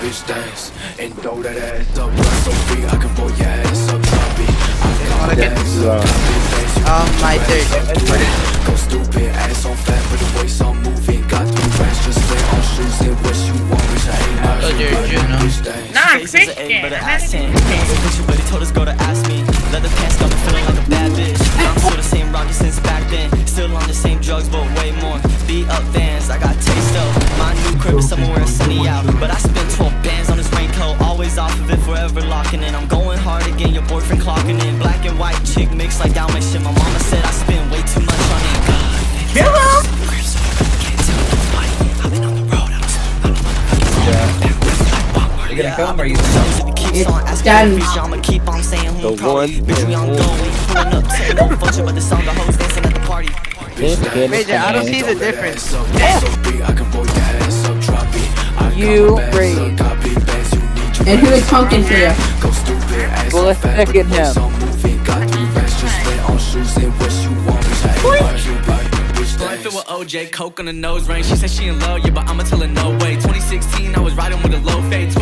Bitch dance and throw that ass up. Run so free, I can pull your ass up. Drop. I wanna get- dance up. Drop it, face you Um, my third. Go stupid, ass on fat, but the waist on moving. Got three racks, just lay on shoes and what you want, bitch. I ain't not Oh, you, you're but Juno. bitch dance. Nah, Face is an A, but an ass Christian. 10. Hands but he told his girl on the same drugs, but way more. Beat up vans, I got taste though. My new crib is somewhere where it's sunny out. But I spent 12 bands on this raincoat. Always off of it, forever locking in. I'm going hard again, your boyfriend clocking in. Black and white chick mix like Dalmatian. My mama said I spend way too much on it. Kill him! You gonna come him or you? It's done. I'ma keep on saying who The probably. one Major, I don't see the difference. ass up. So free, I can pull your ass up. Drop it. I got You my bags brave. up, got big bags, you need you And who is bags is for you? Go stupid, ass Well, on let's fat, check but the in waist him. on moving. Got three racks, just lay on shoes and what you want, bitch. I ain't you, but bitch Boy, if it dance. OJ, coke on the nose ring. She said she in love, yeah, but I'ma tell her no way. 2016, I was riding with a low fade.